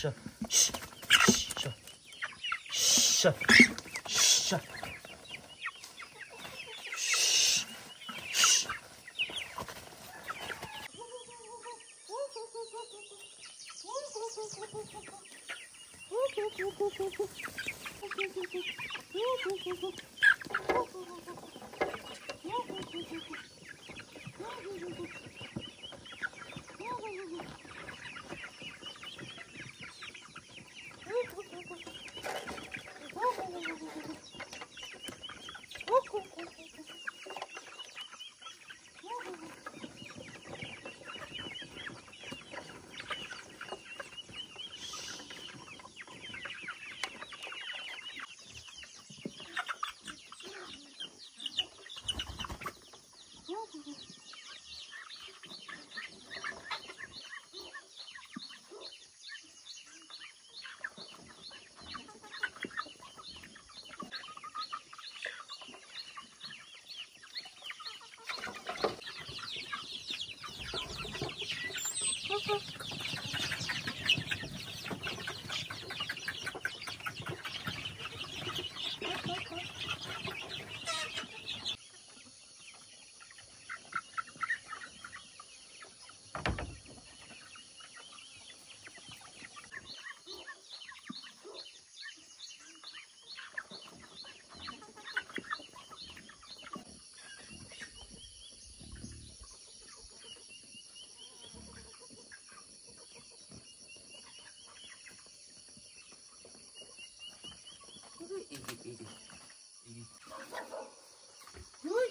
샷, 샷, 샷, 샷.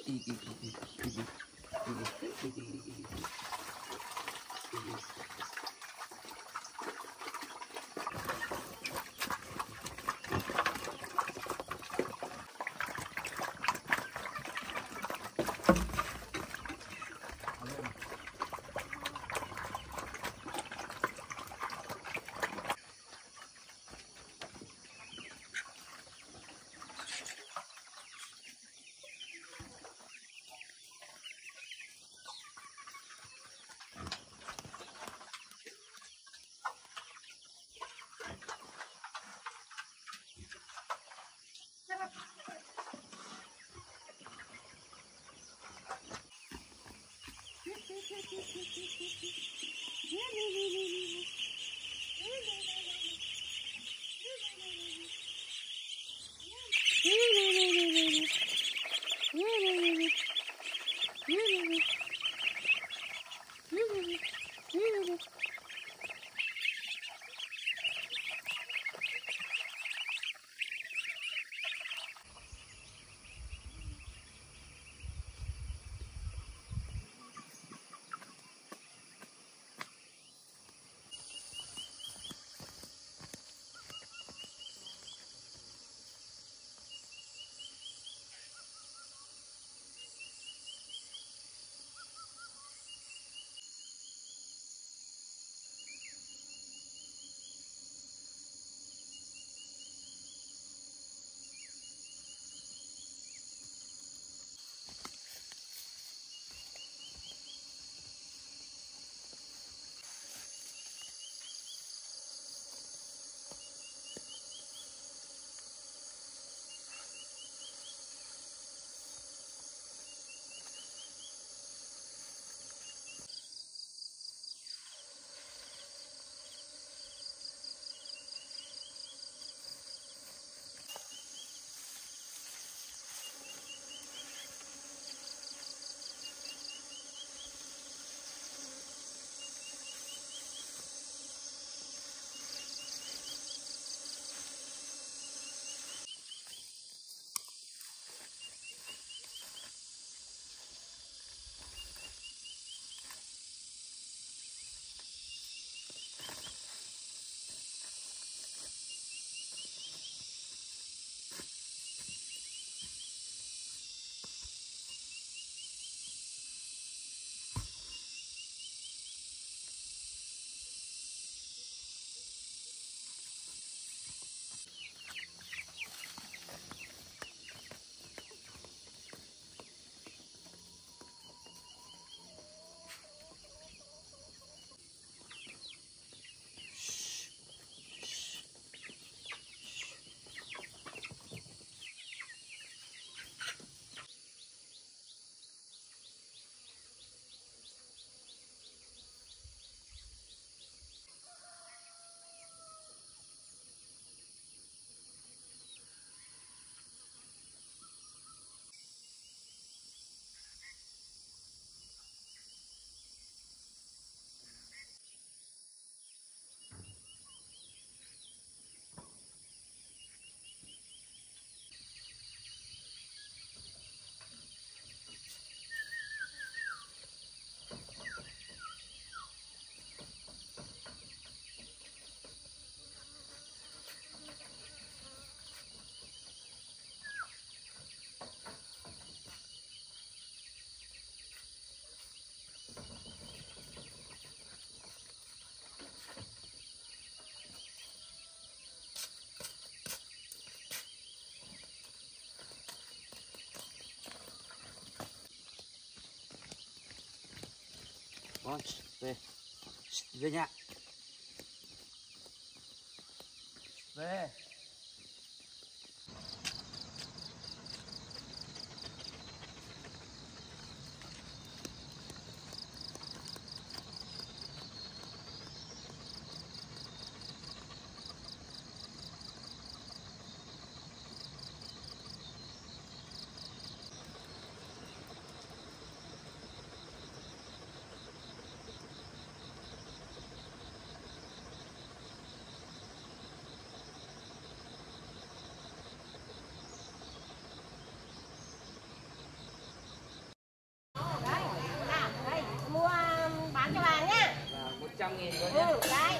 Thank you. 对一块钱喂。给你。来。